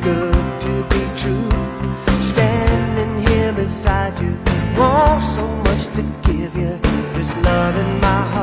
good to be true. Standing here beside you, want so much to give you. This love in my heart.